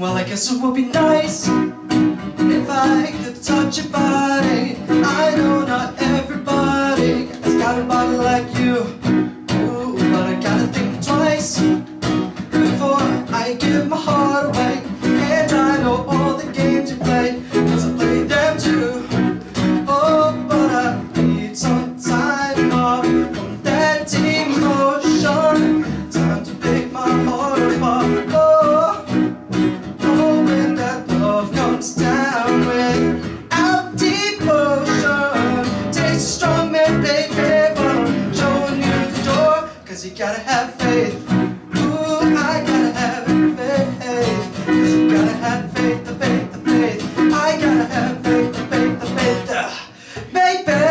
Well, I guess it would be nice if I could touch your body. I know. have faith. Ooh, I gotta have gotta have faith, the faith, the faith. I gotta have faith, the faith, the faith. Uh,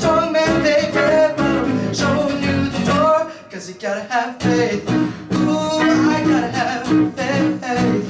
strong man they grab Showing you the door. Cause you gotta have faith. Ooh, I gotta have faith.